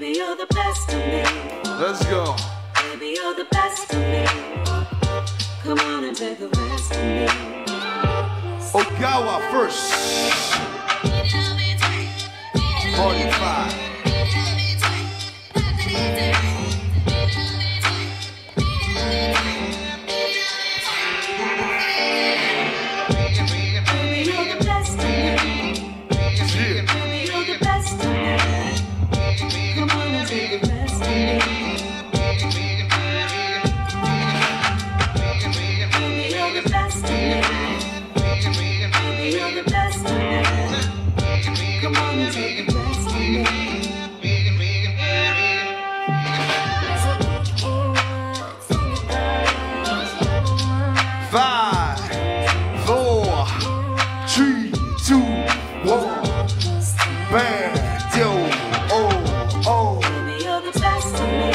Baby, you're the best of me. Let's go. Baby, you're the best of me. Come on and take the rest of me. Ogawa first. 45. Baby, Five, four, three, two, one. Oh, oh. Baby, you're the best of me.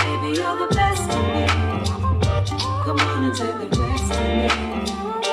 Baby, you're the best of me. Come on and take the rest of me.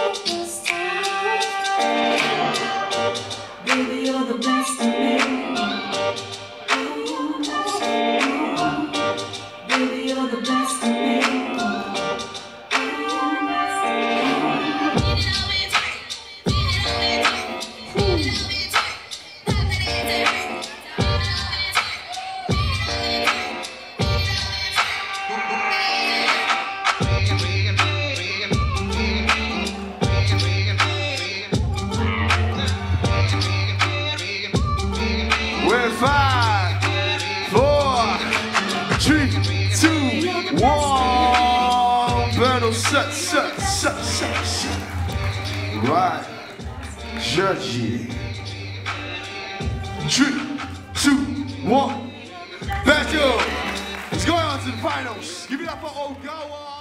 Five, two, one. Battle set, set, set, set, set. Right. Judge. Three, two, one. Battle. It's going on to the finals. Give it up for Ogawa.